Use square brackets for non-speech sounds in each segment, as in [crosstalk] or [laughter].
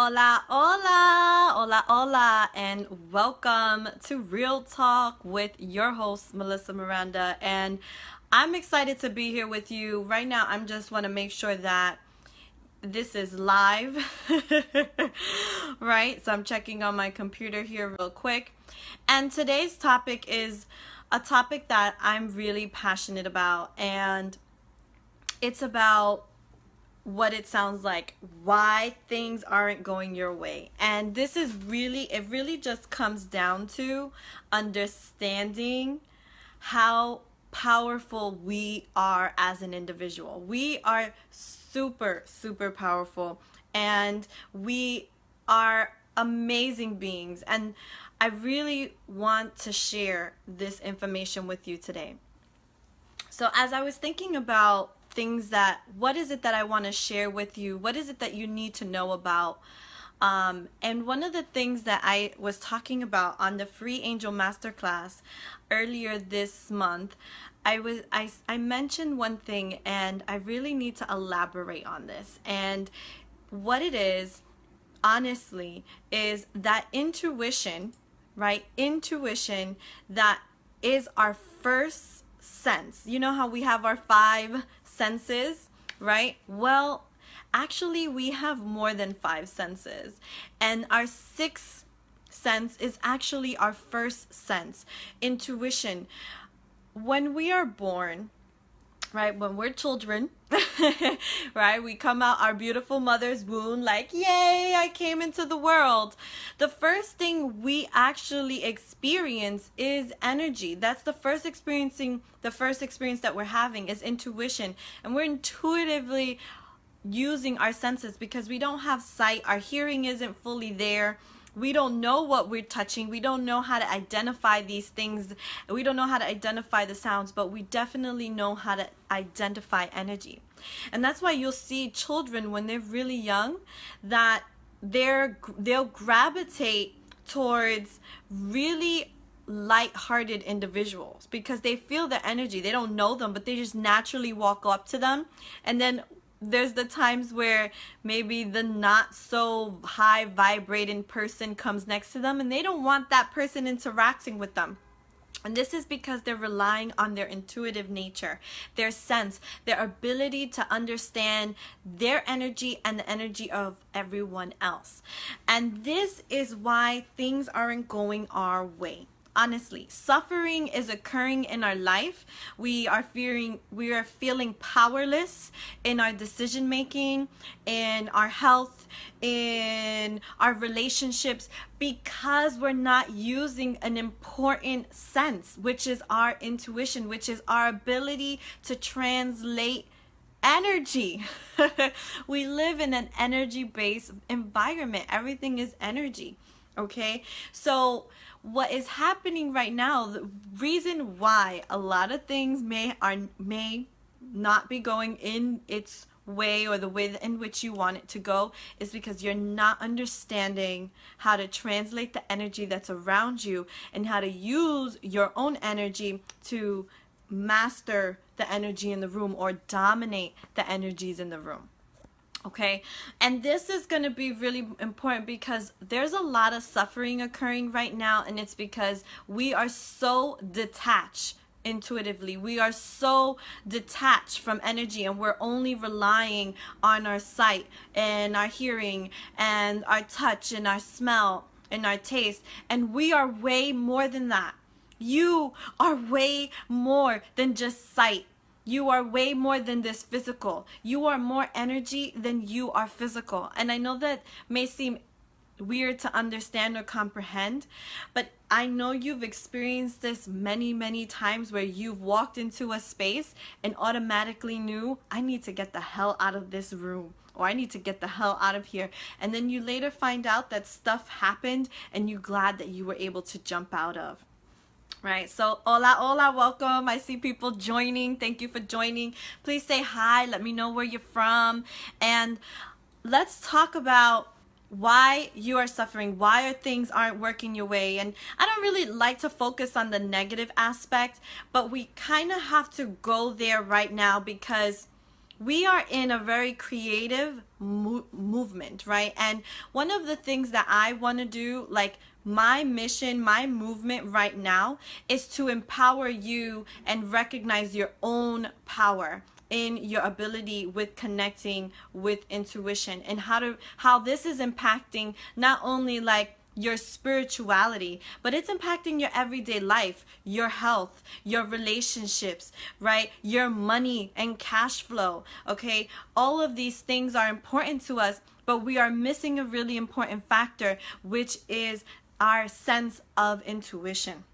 Hola, hola, hola, hola, and welcome to Real Talk with your host, Melissa Miranda. And I'm excited to be here with you. Right now, I'm just want to make sure that this is live, [laughs] right? So I'm checking on my computer here real quick. And today's topic is a topic that I'm really passionate about, and it's about what it sounds like, why things aren't going your way. And this is really, it really just comes down to understanding how powerful we are as an individual. We are super, super powerful and we are amazing beings. And I really want to share this information with you today. So, as I was thinking about things that what is it that I want to share with you? What is it that you need to know about? Um, and one of the things that I was talking about on the free angel masterclass earlier this month, I was I, I mentioned one thing and I really need to elaborate on this. And what it is, honestly, is that intuition, right? Intuition that is our first sense. You know how we have our five senses, right? Well, actually, we have more than five senses. And our sixth sense is actually our first sense intuition. When we are born, right? When we're children [laughs] right? We come out our beautiful mother's womb like yay i came into the world. The first thing we actually experience is energy. That's the first experiencing the first experience that we're having is intuition. And we're intuitively using our senses because we don't have sight. Our hearing isn't fully there we don't know what we're touching. We don't know how to identify these things. We don't know how to identify the sounds, but we definitely know how to identify energy. And that's why you'll see children when they're really young that they're they'll gravitate towards really light-hearted individuals because they feel the energy. They don't know them, but they just naturally walk up to them. And then there's the times where maybe the not so high vibrating person comes next to them and they don't want that person interacting with them. And this is because they're relying on their intuitive nature, their sense, their ability to understand their energy and the energy of everyone else. And this is why things aren't going our way honestly suffering is occurring in our life we are fearing we are feeling powerless in our decision making in our health in our relationships because we're not using an important sense which is our intuition which is our ability to translate energy. [laughs] we live in an energy based environment. Everything is energy. Okay? So what is happening right now, the reason why a lot of things may are may not be going in its way or the way in which you want it to go is because you're not understanding how to translate the energy that's around you and how to use your own energy to master the energy in the room or dominate the energies in the room okay? And this is going to be really important because there's a lot of suffering occurring right now and it's because we are so detached intuitively. We are so detached from energy and we're only relying on our sight and our hearing and our touch and our smell and our taste. And we are way more than that. You are way more than just sight you are way more than this physical. You are more energy than you are physical. And I know that may seem weird to understand or comprehend, but I know you've experienced this many, many times where you've walked into a space and automatically knew, I need to get the hell out of this room or I need to get the hell out of here. And then you later find out that stuff happened and you're glad that you were able to jump out of right so hola hola welcome. I see people joining. Thank you for joining. Please say hi. Let me know where you're from. And let's talk about why you are suffering why are things aren't working your way. And i don't really like to focus on the negative aspect but we kind of have to go there right now because we are in a very creative mo- movement, right? And one of the things that I want to do, like my mission, my movement right now, is to empower you and recognize your own power in your ability with connecting with intuition and how to how this is impacting not only like your spirituality, but it's impacting your everyday life, your health, your relationships, right? Your money and cash flow, okay? All of these things are important to us, but we are missing a really important factor, which is our sense of intuition.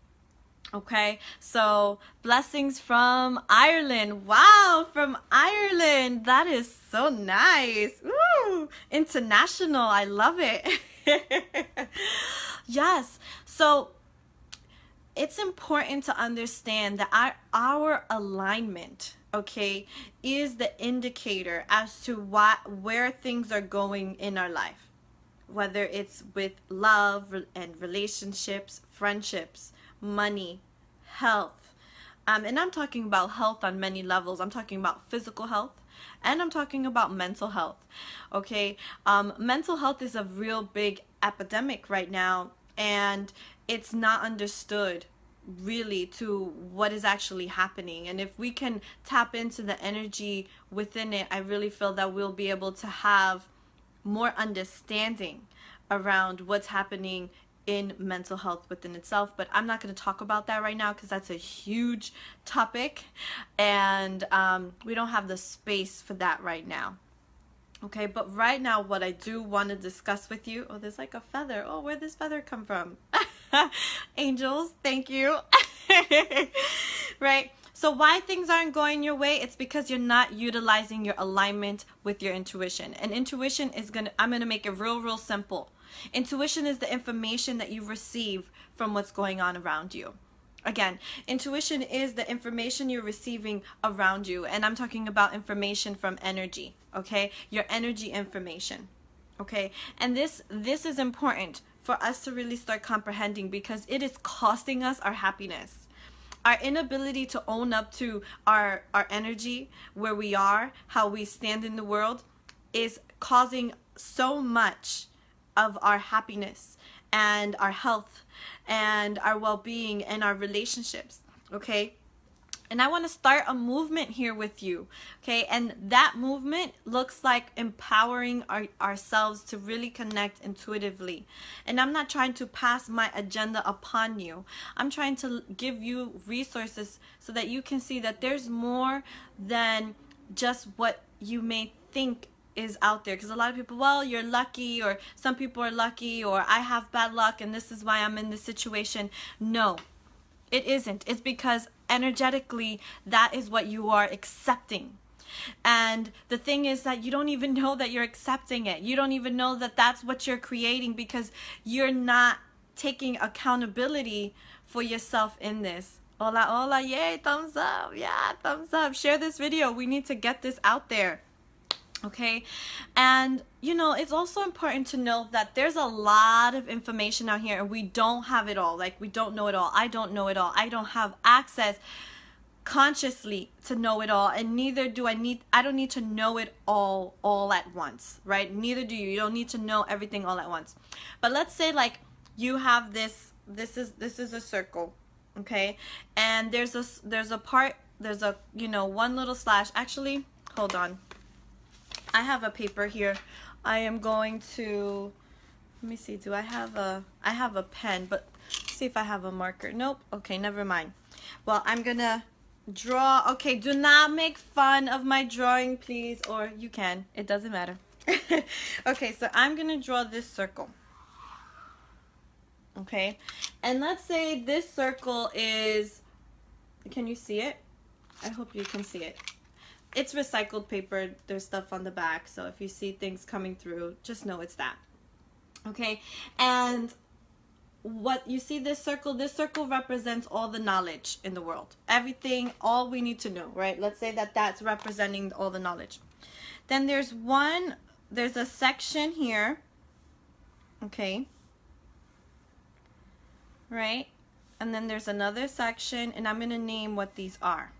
Okay, so blessings from Ireland. Wow, from Ireland. That is so nice. International. I love it. [laughs] yes. So it's important to understand that our, our alignment, okay, is the indicator as to what where things are going in our life. Whether it's with love and relationships, friendships, money, health. Um, and I'm talking about health on many levels. I'm talking about physical health, and I'm talking about mental health. Okay, um, mental health is a real big epidemic right now, and it's not understood really to what is actually happening. And if we can tap into the energy within it, I really feel that we'll be able to have more understanding around what's happening in mental health within itself but i'm not going to talk about that right now because that's a huge topic and um, we don't have the space for that right now. Okay but right now what i do want to discuss with you oh there's like a feather. Oh where this feather come from? [laughs] Angels thank you. [laughs] Right so why things aren't going your way it's because you're not utilizing your alignment with your intuition and intuition is gonna i'm gonna make it real real simple Intuition is the information that you receive from what's going on around you. Again, intuition is the information you're receiving around you. And I'm talking about information from energy, okay? Your energy information, okay? And this this is important for us to really start comprehending because it is costing us our happiness. Our inability to own up to our our energy, where we are, how we stand in the world is causing so much of our happiness and our health and our well-being and our relationships okay and I want to start a movement here with you. Okay. And that movement looks like empowering our, ourselves to really connect intuitively. And I'm not trying to pass my agenda upon you. I'm trying to give you resources so that you can see that there's more than just what you may think is out there because a lot of people well you're lucky or some people are lucky or i have bad luck and this is why i'm in this situation no it isn't. It's because energetically that is what you are accepting. And the thing is that you don't even [laughs] know that you're accepting it. You don't even know that that's what you're creating because you're not taking accountability for yourself in this. Hola hola yay thumbs up yeah thumbs up. Share this video. We need to get this out there okay? And you know it's also important to know that there's a lot of information out here and we don't have it all. Like we don't know it all. I don't know it all. I don't have access consciously to know it all and neither do i need i don't need to know it all all at once right? Neither do you. You don't need to know everything all at once. But let's say like you have this this is this is a circle okay? And there's a there's a part there's a you know one little slash. Actually hold on I have a paper here. I am going to, let me see, do I have a, I have a pen, but see if I have a marker. Nope. Okay, never mind. Well, I'm gonna draw. Okay, do not make fun of my drawing, please. Or you can. It doesn't matter. [laughs] okay, so I'm gonna draw this circle. Okay, and let's say this circle is, can you see it? I hope you can see it it's recycled paper. There's stuff on the back. So if you see things coming through, just know it's that. Okay. And what you see this circle, this circle represents all the knowledge in the world. Everything, all we need to know, right? Let's say that that's representing all the knowledge. Then there's one, there's a section here. Okay. Right? And then there's another section and I'm going to name what these are.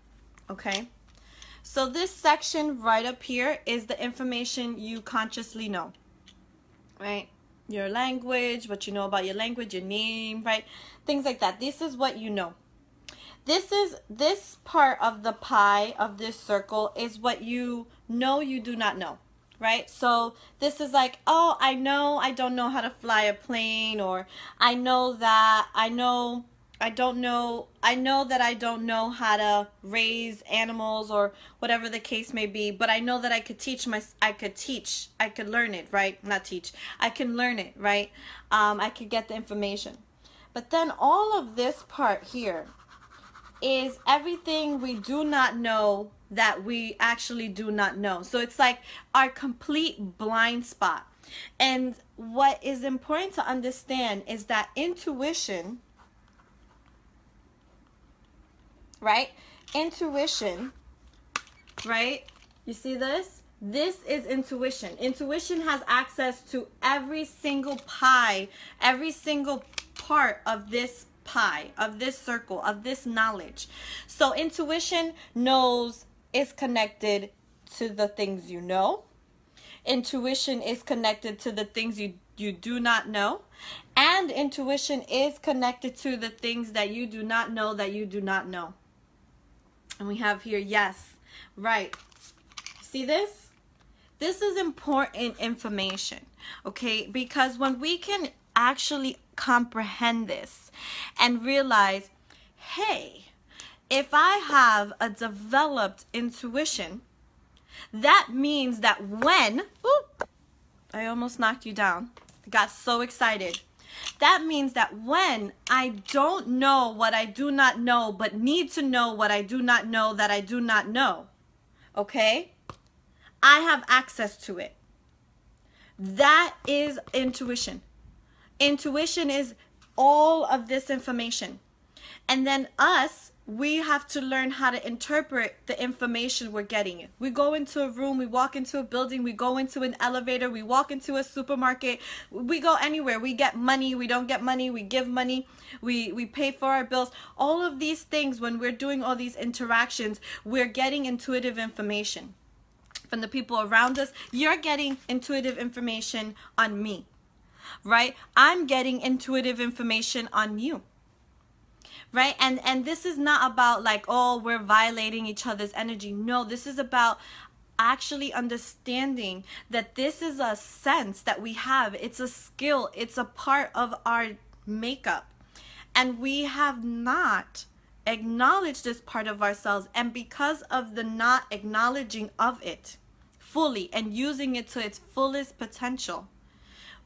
Okay. So this section right up here is the information you consciously know, right? Your language, what you know about your language, your name, right? Things like that. This is what you know. This is this part of the pie of this circle is what you know you do not know right? So this is like, oh, I know I don't know how to fly a plane, or I know that I know I don't know I know that I don't know how to raise animals or whatever the case may be, but I know that I could teach my I could teach I could learn it, right? Not teach. I can learn it, right? Um, I could get the information. But then all of this part here is everything we do not know that we actually do not know. So it's like our complete blind spot. And what is important to understand is that intuition, right? Intuition, right? You see this? This is intuition. Intuition has access to every single pie, every single part of this pie, of this circle, of this knowledge. So intuition knows is connected to the things you know. Intuition is connected to the things you, you do not know. And intuition is connected to the things that you do not know that you do not know. And we have here, yes, right. See this? This is important information, okay? Because when we can actually comprehend this and realize, hey, if I have a developed intuition, that means that when, I almost knocked you down, got so excited. That means that when I don't know what I do not know, but need to know what I do not know that I do not know, okay, I have access to it. That is intuition. Intuition is all of this information. And then us we have to learn how to interpret the information we're getting. We go into a room, we walk into a building, we go into an elevator, we walk into a supermarket, we go anywhere. We get money, we don't get money, we give money, we, we pay for our bills. All of these things, when we're doing all these interactions, we're getting intuitive information from the people around us. You're getting intuitive information on me, right? I'm getting intuitive information on you right? And and this is not about like oh we're violating each other's energy. No this is about actually understanding that this is a sense that we have. It's a skill. It's a part of our makeup. And we have not acknowledged this part of ourselves. And because of the not acknowledging of it fully and using it to its fullest potential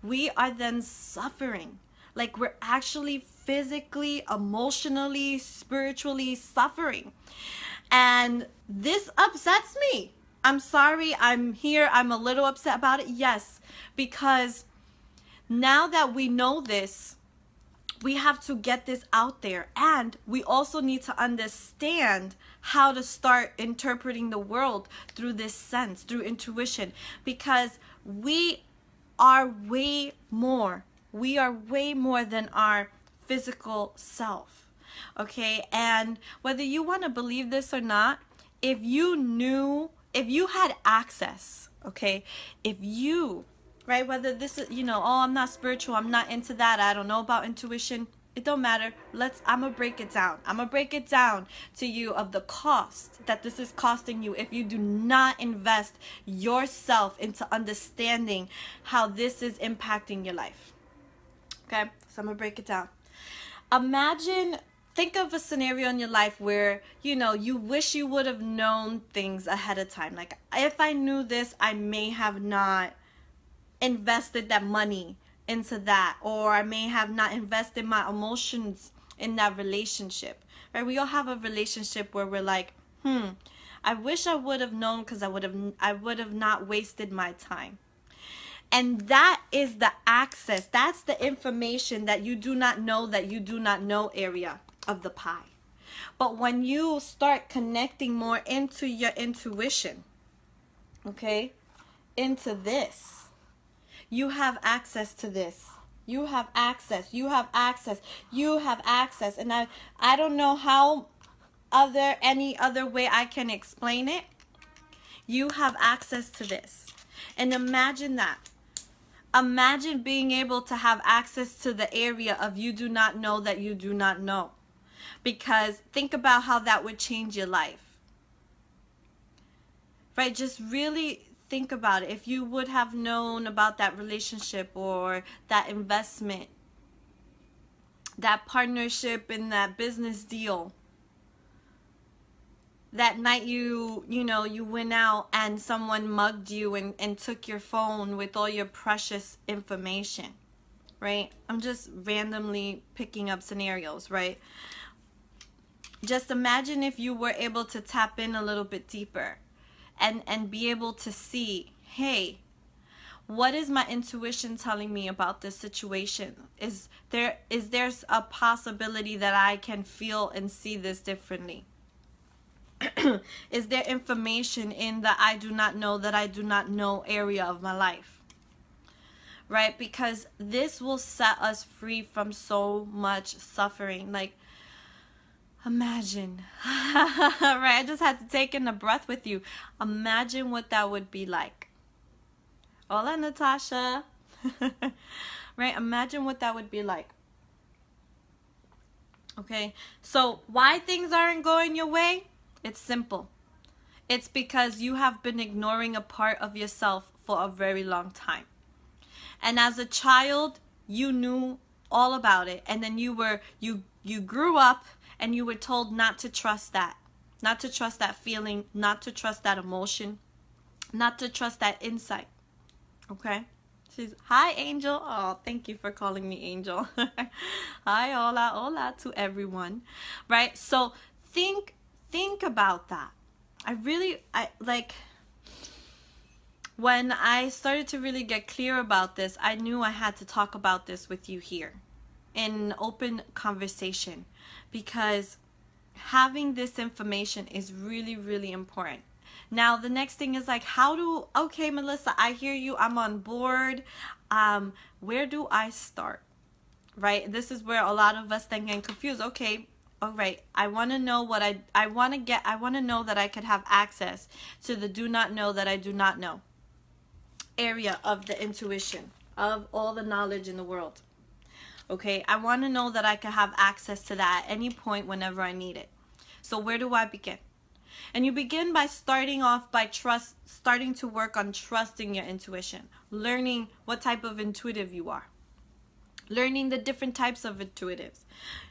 we are then suffering like we're actually physically, emotionally, spiritually suffering. And this upsets me. I'm sorry, I'm here, I'm a little upset about it. Yes, because now that we know this, we have to get this out there. And we also need to understand how to start interpreting the world through this sense, through intuition, because we are way more. We are way more than our physical self. Okay, and whether you want to believe this or not, if you knew, if you had access, okay, if you, right, whether this is, you know, oh, I'm not spiritual, I'm not into that, I don't know about intuition, it don't matter. Let's, I'm gonna break it down. I'm gonna break it down to you of the cost that this is costing you if you do not invest yourself into understanding how this is impacting your life. Okay, so I'm gonna break it down. Imagine think of a scenario in your life where you know you wish you would have known things ahead of time. Like if i knew this i may have not invested that money into that or i may have not invested my emotions in that relationship right? We all have a relationship where we're like hmm i wish i would have known because i would have i would have not wasted my time and that is the access. That's the information that you do not know that you do not know area of the pie. But when you start connecting more into your intuition, okay, into this, you have access to this. You have access. You have access. You have access. And I I don't know how other any other way I can explain it, you have access to this. And imagine that. Imagine being able to have access to the area of you do not know that you do not know. Because think about how that would change your life. Right? Just really think about it. If you would have known about that relationship or that investment, that partnership in that business deal, that night you you know you went out and someone mugged you and, and took your phone with all your precious information right? I'm just randomly picking up scenarios right? Just imagine if you were able to tap in a little bit deeper and and be able to see hey what is my intuition telling me about this situation? Is there is there a possibility that i can feel and see this differently [clears throat] is there information in the I do not know that I do not know area of my life? Right? Because this will set us free from so much suffering. Like, imagine. [laughs] right? I just had to take in a breath with you. Imagine what that would be like. Hola, Natasha. [laughs] right? Imagine what that would be like. Okay, so why things aren't going your way? It's simple. It's because you have been ignoring a part of yourself for a very long time. And as a child, you knew all about it and then you were you you grew up and you were told not to trust that. Not to trust that feeling, not to trust that emotion, not to trust that insight. Okay? She's hi Angel. Oh, thank you for calling me Angel. [laughs] hi, hola, hola to everyone. Right? So think think about that. I really, I like, when I started to really get clear about this, I knew I had to talk about this with you here in open conversation because having this information is really, really important. Now, the next thing is like, how do, okay, Melissa, I hear you, I'm on board. Um, where do I start? Right? This is where a lot of us then get confused. Okay, all right i want to know what i i want to get i want to know that i could have access to the do not know that i do not know area of the intuition of all the knowledge in the world. Okay i want to know that i could have access to that at any point whenever i need it. So where do i begin? And you begin by starting off by trust starting to work on trusting your intuition learning what type of intuitive you are learning the different types of intuitives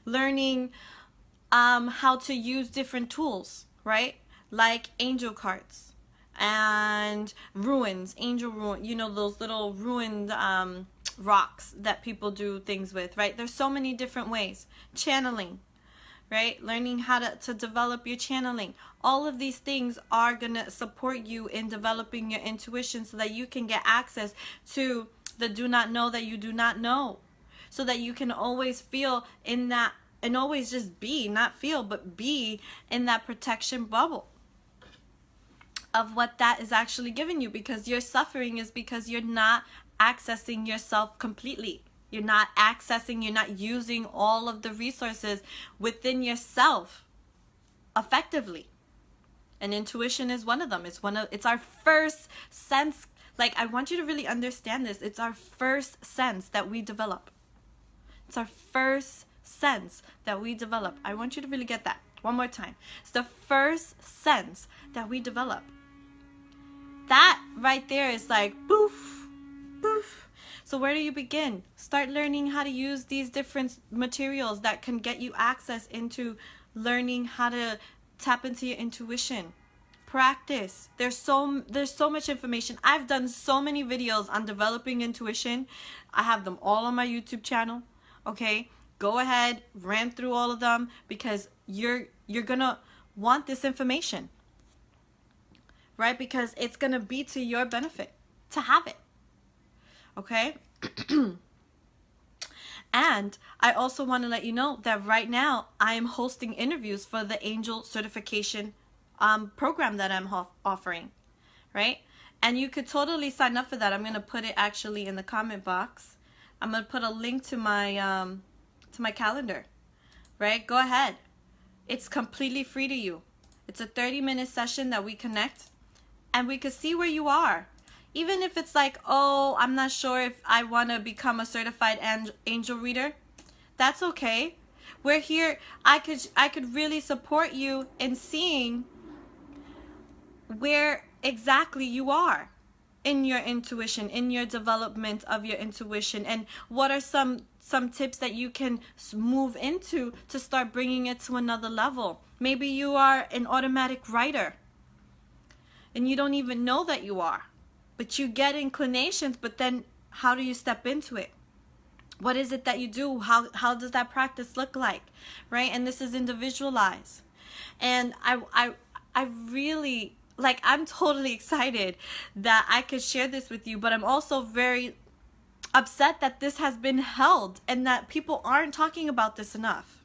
learning um, how to use different tools, right? Like angel cards and runes, angel rune, you know, those little ruined um, rocks that people do things with, right? There's so many different ways. Channeling, right? Learning how to, to develop your channeling. All of these things are going to support you in developing your intuition so that you can get access to the do not know that you do not know. So that you can always feel in that and always just be, not feel, but be in that protection bubble of what that is actually giving you because your suffering is because you're not accessing yourself completely. You're not accessing, you're not using all of the resources within yourself effectively. And intuition is one of them. It's one of it's our first sense. Like I want you to really understand this. It's our first sense that we develop. It's our first sense that we develop. I want you to really get that one more time. It's the first sense that we develop. That right there is like boof, boof. So where do you begin? Start learning how to use these different materials that can get you access into learning how to tap into your intuition. Practice. There's so there's so much information. I've done so many videos on developing intuition. I have them all on my YouTube channel. Okay? Go ahead, ran through all of them because you're you're going to want this information. Right? Because it's going to be to your benefit to have it. Okay? [clears throat] and I also want to let you know that right now I am hosting interviews for the Angel Certification um, program that I'm offering. Right? And you could totally sign up for that. I'm going to put it actually in the comment box. I'm going to put a link to my um, to my calendar, right? Go ahead. It's completely free to you. It's a 30 minute session that we connect and we could see where you are. Even if it's like, oh, I'm not sure if I want to become a certified angel reader, that's okay. We're here. I could I could really support you in seeing where exactly you are in your intuition, in your development of your intuition, and what are some some tips that you can move into to start bringing it to another level. Maybe you are an automatic writer and you don't even know that you are, but you get inclinations, but then how do you step into it? What is it that you do? How, how does that practice look like? Right? And this is individualized. And I, I, I really like I'm totally [laughs] excited that I could share this with you, but I'm also very upset that this has been held and that people aren't talking about this enough.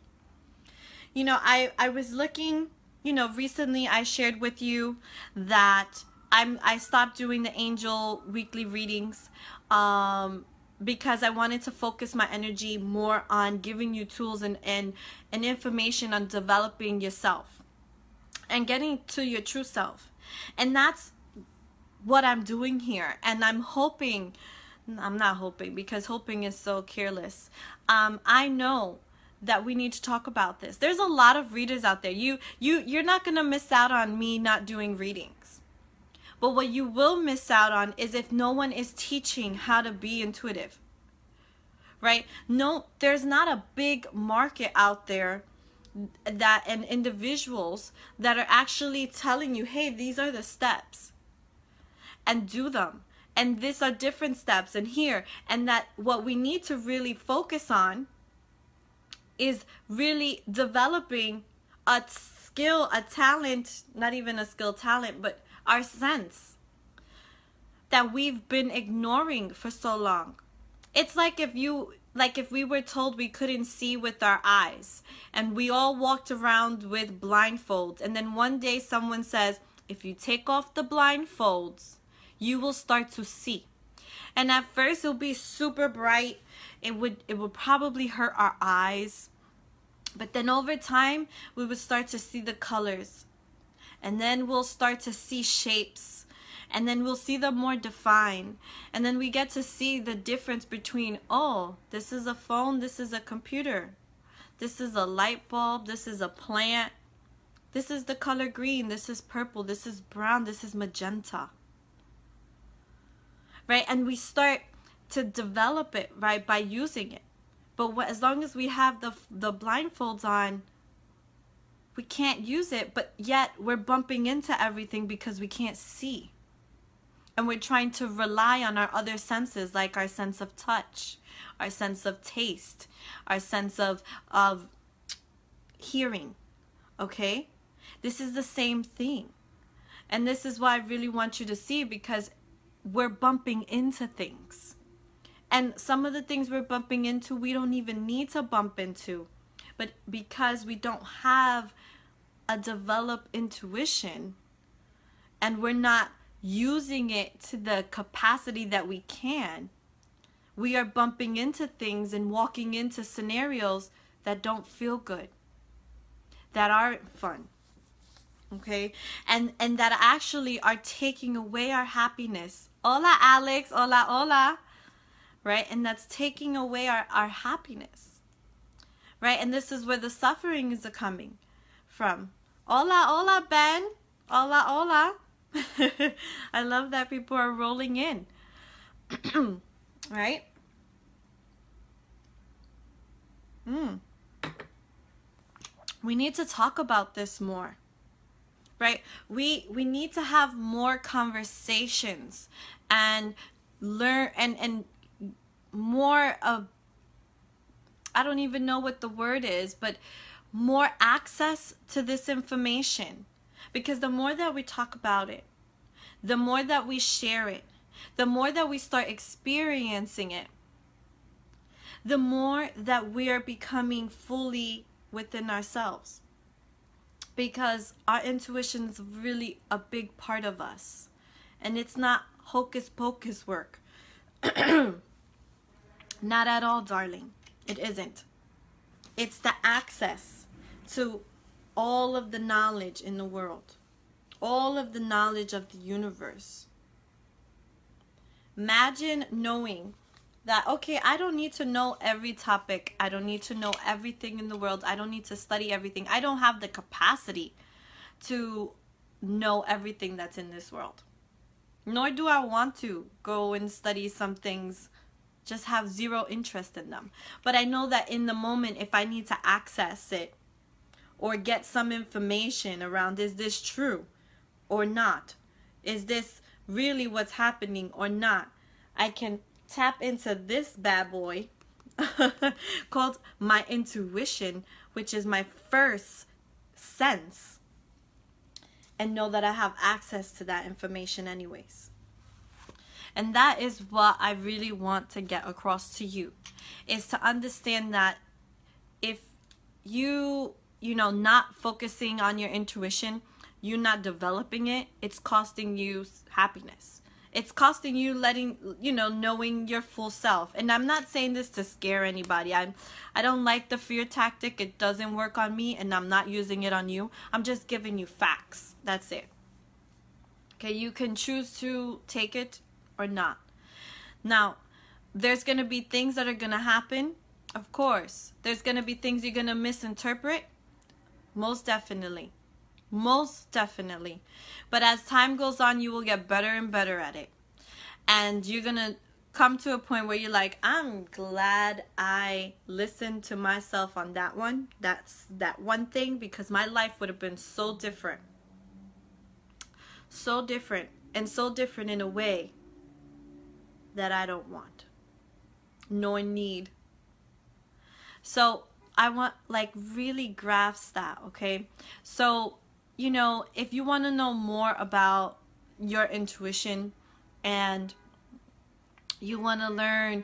You know, I, I was looking, you know, recently I shared with you that I'm I stopped doing the angel weekly readings um, because I wanted to focus my energy more on giving you tools and, and, and information on developing yourself and getting to your true self. And that's what I'm doing here. And I'm hoping I'm not hoping because hoping is so careless. Um, I know that we need to talk about this. There's a lot of readers out there. You you you're not going to miss out on me not doing readings. But what you will miss out on is if no one is teaching how to be intuitive. Right? No there's not a big market out there that and individuals that are actually telling you, "Hey, these are the steps." And do them and these are different steps and here and that what we need to really focus on is really developing a skill a talent not even a skill talent but our sense that we've been ignoring for so long it's like if you like if we were told we couldn't see with our eyes and we all walked around with blindfolds and then one day someone says if you take off the blindfolds you will start to see. And at first it'll be super bright. It would it would probably hurt our eyes. But then over time, we would start to see the colors. And then we'll start to see shapes. And then we'll see them more defined. And then we get to see the difference between, oh, this is a phone, this is a computer. This is a light bulb, this is a plant. This is the color green, this is purple, this is brown, this is magenta right? And we start to develop it, right, by using it. But what, as long as we have the, the blindfolds on, we can't use it, but yet we're bumping into everything because we can't see. And we're trying to rely on our other senses, like our sense of touch, our sense of taste, our sense of, of hearing. Okay? This is the same thing. And this is why I really want you to see because we're bumping into things. And some of the things we're bumping into, we don't even need to bump into. But because we don't have a developed intuition and we're not using it to the capacity that we can, we are bumping into things and walking into scenarios that don't feel good, that aren't fun okay and and that actually are taking away our happiness Hola, Alex. Hola, hola. Right? And that's taking away our, our happiness. Right? And this is where the suffering is coming from. Hola, hola, Ben. Hola, hola. [laughs] I love that people are rolling in. [clears throat] right? Mm. We need to talk about this more right we we need to have more conversations and learn and and more of I don't even know what the word is, but more access to this information. Because the more that we talk about it, the more that we share it, the more that we start experiencing it, the more that we are becoming fully within ourselves. Because our intuition is really a big part of us. And it's not hocus pocus work. [clears throat] Not at all darling. It isn't. It's the access to all of the knowledge in the world all of the knowledge of the universe. Imagine knowing that, okay, I don't need to know every topic. I don't need to know everything in the world. I don't need to study everything. I don't have the capacity to know everything that's in this world. Nor do I want to go and study some things, just have zero interest in them. But I know that in the moment, if I need to access it or get some information around, is this true or not? Is this really what's happening or not? I can tap into this bad boy [laughs] called my intuition, which is my first sense, and know that I have access to that information, anyways. And that is what I really want to get across to you is to understand that if you, you know, not focusing on your intuition, you're not developing it, it's costing you happiness. It's costing you letting you know knowing your full self. And i'm not saying this to scare anybody. I'm i don't like the fear tactic. It doesn't work on me and i'm not using it on you. I'm just giving you facts. That's it. Okay you can choose to take it or not. Now there's going to be things that are going to happen. Of course there's going to be things you're going to misinterpret most definitely most definitely. But as time goes on, you will get better and better at it. And you're going to come to a point where you're like, I'm glad I listened to myself on that one. That's that one thing because my life would have been so different. So different and so different in a way that I don't want nor need. So I want like really grasp that, okay? So you know, if you want to know more about your intuition and you want to learn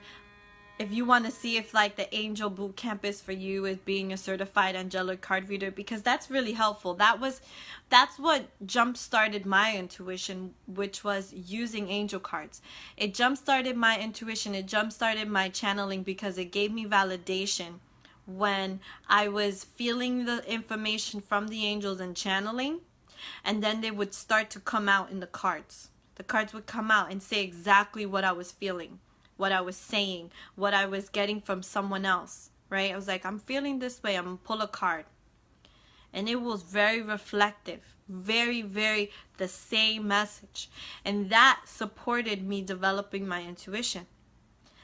if you want to see if like the angel boot camp is for you as being a certified angelic card reader because that's really helpful that was that's what jump started my intuition which was using angel cards it jump started my intuition it jump started my channeling because it gave me validation when I was feeling the information from the angels and channeling, and then they would start to come out in the cards. The cards would come out and say exactly what I was feeling, what I was saying, what I was getting from someone else, right? I was like, I'm feeling this way, I'm gonna pull a card. And it was very reflective, very, very the same message. And that supported me developing my intuition.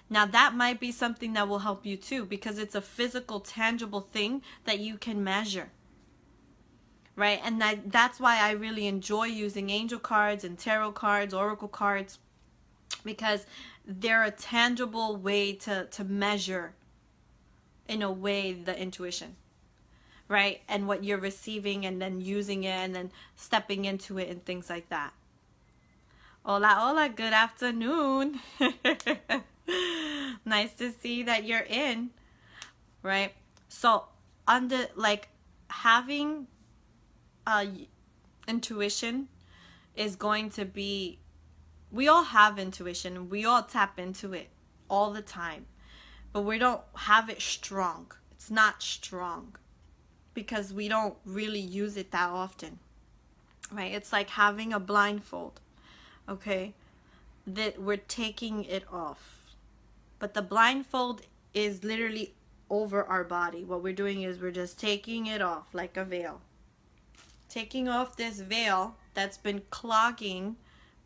Now that might be something that will help you too because it's a physical, tangible thing that you can measure. Right? And that, that's why I really enjoy using angel cards and tarot cards, oracle cards, because they're a tangible way to, to measure in a way the intuition right and what you're receiving and then using it and then stepping into it and things like that hola hola good afternoon [laughs] [laughs] nice to see that you're in, right? So, under like having uh intuition is going to be we all have intuition. We all tap into it all the time. But we don't have it strong. It's not strong because we don't really use it that often. Right? It's like having a blindfold. Okay? That we're taking it off but the blindfold is literally over our body. What we're doing is we're just taking it off like a veil. Taking off this veil that's been clogging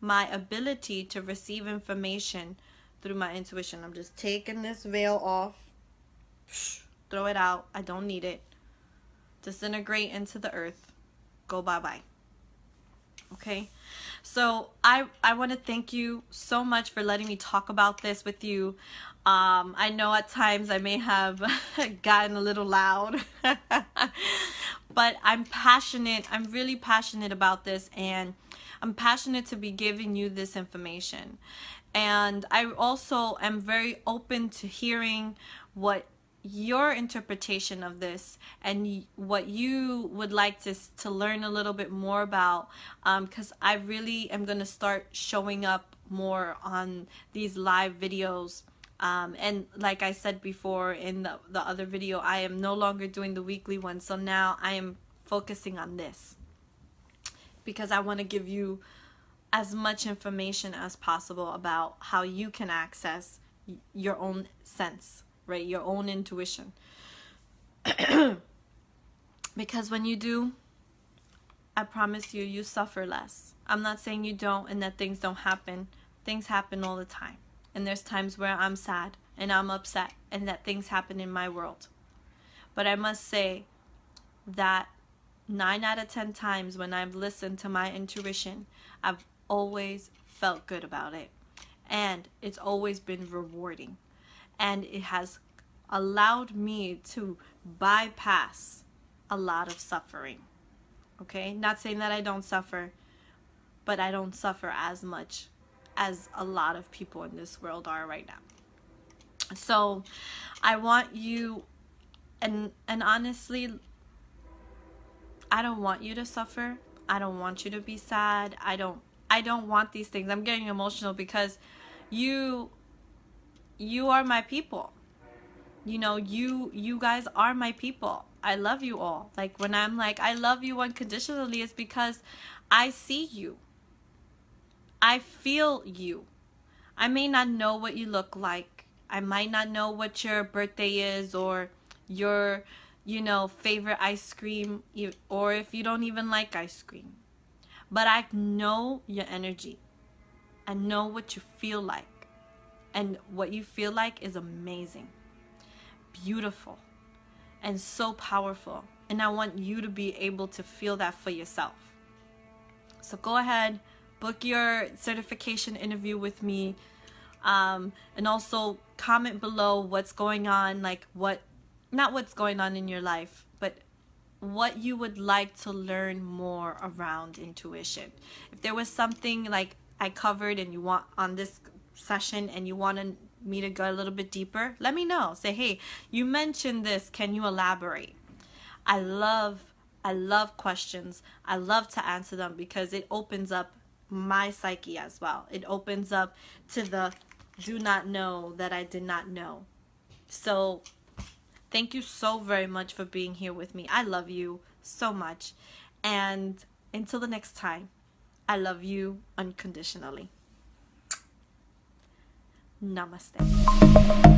my ability to receive information through my intuition. I'm just taking this veil off. Throw it out. I don't need it. Disintegrate into the earth. Go bye-bye. Okay? So I I want to thank you so much for letting me talk about this with you. Um, I know at times I may have [laughs] gotten a little loud, [laughs] but I'm passionate. I'm really passionate about this, and I'm passionate to be giving you this information. And I also am very open to hearing what your interpretation of this and what you would like to, to learn a little bit more about because um, I really am going to start showing up more on these live videos um, and like I said before in the, the other video I am no longer doing the weekly one so now I am focusing on this because I want to give you as much information as possible about how you can access your own sense, right? Your own intuition. [clears throat] because when you do, I promise you, you suffer less. I'm not saying you don't and that things don't happen. Things happen all the time. And there's times where I'm sad and I'm upset and that things happen in my world. But I must say that nine out of ten times when I've listened to my intuition, I've always felt good about it. And it's always been rewarding. And it has allowed me to bypass a lot of suffering. Okay? Not saying that I don't suffer, but I don't suffer as much as a lot of people in this world are right now. So I want you and and honestly I don't want you to suffer. I don't want you to be sad. I don't I don't want these things. I'm getting emotional because you you are my people. You know, you you guys are my people. I love you all. Like when I'm like I love you unconditionally it's because I see you. I feel you. I may not know what you look like. I might not know what your birthday is or your you know, favorite ice cream, or if you don't even like ice cream. But I know your energy. I know what you feel like. And what you feel like is amazing, beautiful, and so powerful. And I want you to be able to feel that for yourself. So go ahead, book your certification interview with me. Um, and also comment below what's going on, like what not what's going on in your life, but what you would like to learn more around intuition. If there was something like I covered and you want on this session and you want me to go a little bit deeper, let me know. Say, hey, you mentioned this. Can you elaborate? I love I love questions. I love to answer them because it opens up my psyche as well. It opens up to the do not know that I did not know. So Thank you so very much for being here with me. I love you so much. And until the next time, I love you unconditionally. Namaste.